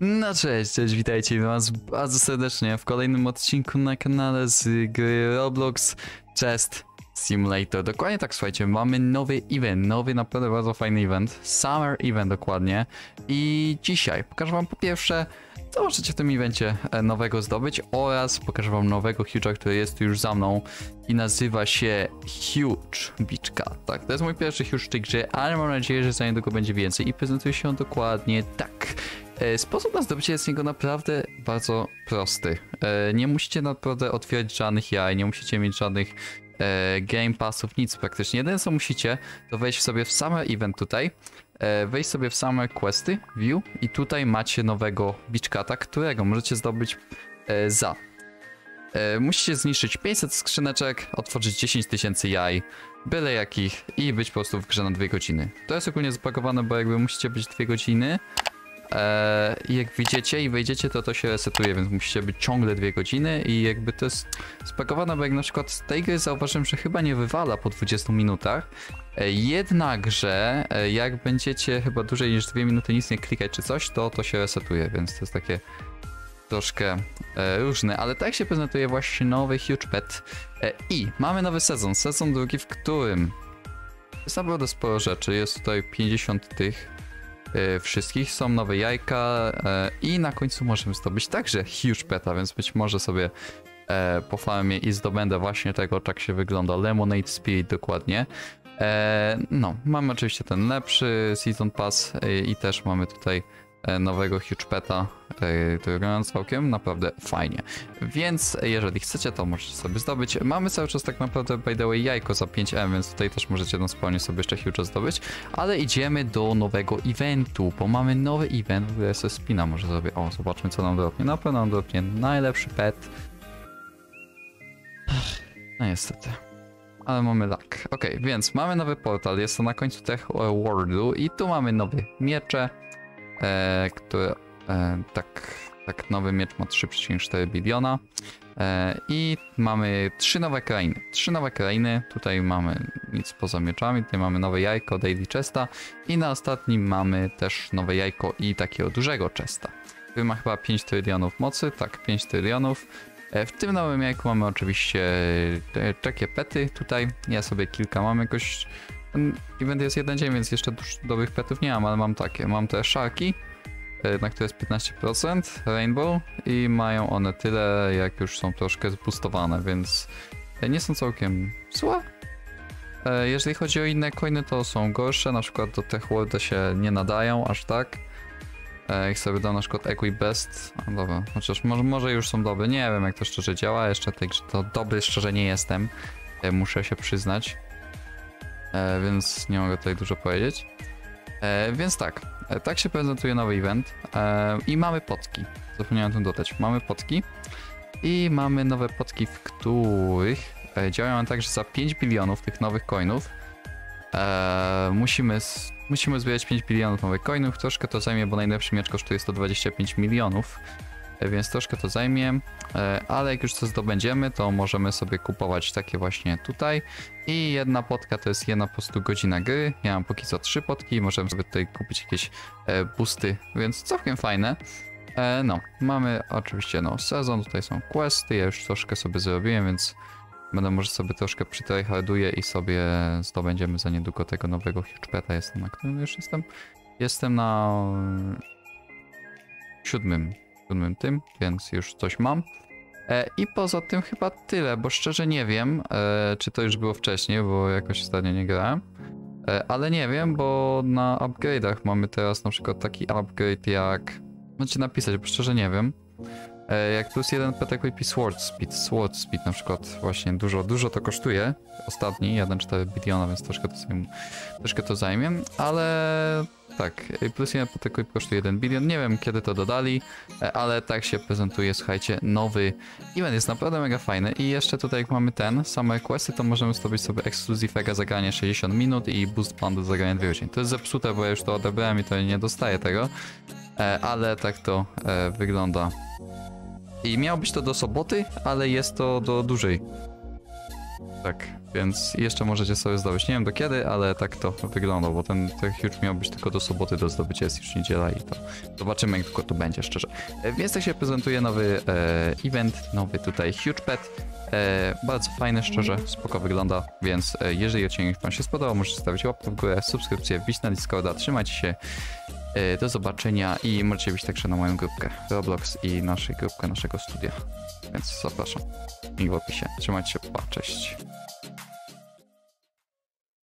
No cześć, cześć, witajcie was bardzo serdecznie w kolejnym odcinku na kanale z gry Roblox Chest Simulator. Dokładnie tak, słuchajcie, mamy nowy event, nowy naprawdę bardzo fajny event, Summer Event dokładnie i dzisiaj pokażę wam po pierwsze co możecie w tym evencie e, nowego zdobyć oraz pokażę wam nowego huge'a, który jest już za mną i nazywa się Huge Cat. Tak, to jest mój pierwszy huge w tej grze, ale mam nadzieję, że za niedługo będzie więcej i prezentuje się on dokładnie tak. E, Sposób na zdobycie jest niego naprawdę bardzo prosty. E, Nie musicie naprawdę otwierać żadnych jaj, nie musicie mieć żadnych e, game passów, nic praktycznie. Jedyne co musicie, to wejść sobie w same event tutaj, wejść sobie w same questy, view i tutaj macie nowego Beach Cata, którego możecie zdobyć za. Musicie zniszczyć 500 skrzyneczek, otworzyć 10 tysięcy jaj, byle jakich i być po prostu w grze na 2 godziny. To jest ogólnie zapakowane, bo jakby musicie być 2 godziny, I jak wyjdziecie i wejdziecie, to to się resetuje, więc musicie być ciągle dwie godziny i jakby to jest spakowane, bo jak na przykład z tej gry zauważyłem, że chyba nie wywala po 20 minutach. E, jednakże e, jak będziecie chyba dłużej niż dwie minuty nic nie klikać czy coś, to to się resetuje, więc to jest takie troszkę e, różne, ale tak się prezentuje właśnie nowy Huge Pet. E, I mamy nowy sezon, sezon drugi, w którym jest naprawdę sporo rzeczy, jest tutaj 50 tych e, wszystkich, są nowe jajka e, i na końcu możemy zdobyć także huge peta, więc być może sobie e, po farmie i zdobędę właśnie tego, tak się wygląda, Lemonade Spirit dokładnie. E, no, mamy oczywiście ten lepszy Season Pass e, i też mamy tutaj nowego huge peta, e, który wygląda całkiem naprawdę fajnie. Więc jeżeli chcecie, to możecie sobie zdobyć. Mamy cały czas tak naprawdę by the way jajko za 5M, więc tutaj też możecie na spokojnie sobie jeszcze huge zdobyć. Ale idziemy do nowego eventu, bo mamy nowy event, w ogóle sobie spina może zrobię. O, zobaczmy co nam dropnie. Na pewno nam dropnie najlepszy pet. No niestety. Ale mamy luck. Ok, więc mamy nowy portal, jest to na końcu Tech Worldu i tu mamy nowe miecze, e, które e, tak, tak nowy miecz ma 3,4 biliona e, i mamy trzy nowe krainy. Trzy nowe krainy, tutaj mamy nic poza mieczami, tutaj mamy nowe jajko Daily Chesta i na ostatnim mamy też nowe jajko i takiego dużego chesta, który ma chyba 5 trylionów mocy, tak 5 trylionów. E, W tym nowym jajku mamy oczywiście takie pety tutaj. Ja sobie kilka mam jakoś. Ten event jest jeden dzień, więc jeszcze dobrych petów nie mam, ale mam takie. Mam te szarki, e, na które jest 15%, Rainbow i mają one tyle, jak już są troszkę zboostowane, więc e, nie są całkiem złe. E, Jeżeli chodzi o inne coiny, to są gorsze, na przykład do Tech Worlda się nie nadają aż tak. Jak sobie dam na przykład Equi Best, a dobra, chociaż może, może już są dobre, nie wiem jak to szczerze działa, jeszcze tej grze to dobry szczerze nie jestem, muszę się przyznać, więc nie mogę tutaj dużo powiedzieć. E, więc tak, e, tak się prezentuje nowy event e, i mamy potki, zapomniałem tym dodać, mamy potki i mamy nowe potki, w których e, działają tak, że za 5 bilionów tych nowych coinów e, musimy, musimy zbierać 5 bilionów nowych coinów. Troszkę to zajmie, bo najlepszy miecz kosztuje 125 milionów, e, więc troszkę to zajmie, e, ale jak już to zdobędziemy, to możemy sobie kupować takie właśnie tutaj. I jedna potka to jest jedna po prostu godzina gry. Ja mam póki co trzy potki, możemy sobie tutaj kupić jakieś e, boosty, więc całkiem fajne. E, no, mamy oczywiście no, sezon, tutaj są questy, ja już troszkę sobie zrobiłem, więc Będę może sobie troszkę przytryharduję i sobie zdobędziemy za niedługo tego nowego Huge Jestem na którym już jestem? Jestem na siódmym, siódmym tym, więc już coś mam. E, I poza tym chyba tyle, bo szczerze nie wiem, e, czy to już było wcześniej, bo jakoś ostatnio nie grałem. E, ale nie wiem, bo na upgrade'ach mamy teraz na przykład taki upgrade jak... Możecie napisać, bo szczerze nie wiem. E, Jak plus jeden petek i Sword Speed. Sword Speed na przykład właśnie dużo, dużo to kosztuje. Ostatni, 1,4 biliona, więc troszkę to, zajm, troszkę to zajmie, ale tak, plus jeden petek kosztuje 1 bilion. Nie wiem kiedy to dodali, e, ale tak się prezentuje, słuchajcie, nowy event jest naprawdę mega fajny i jeszcze tutaj jak mamy ten, same questy, to możemy zrobić sobie Exclusive Ega zagranie 60 minut i Boost Bundle zagranie 2 godziny. To jest zepsute, bo ja już to odebrałem i to nie dostaję tego, e, ale tak to wygląda i miało być to do soboty, ale jest to do dłużej. Tak, więc jeszcze możecie sobie zdobyć. Nie wiem do kiedy, ale tak to wygląda, bo ten, ten huge miał być tylko do soboty do zdobycia, jest już niedziela i to zobaczymy jak długo to będzie, szczerze. E, Więc tak się prezentuje nowy e, event, nowy tutaj huge pet. E, bardzo fajny, szczerze, spoko wygląda, więc e, jeżeli odcinek wam się spodobał, możecie stawić łapkę w górę, subskrypcję, wbić na Discorda, trzymajcie się, do zobaczenia i możecie wbić także na moją grupkę Roblox i naszej grupkę naszego studia, więc zapraszam. Link w opisie. Trzymajcie się, pa, cześć.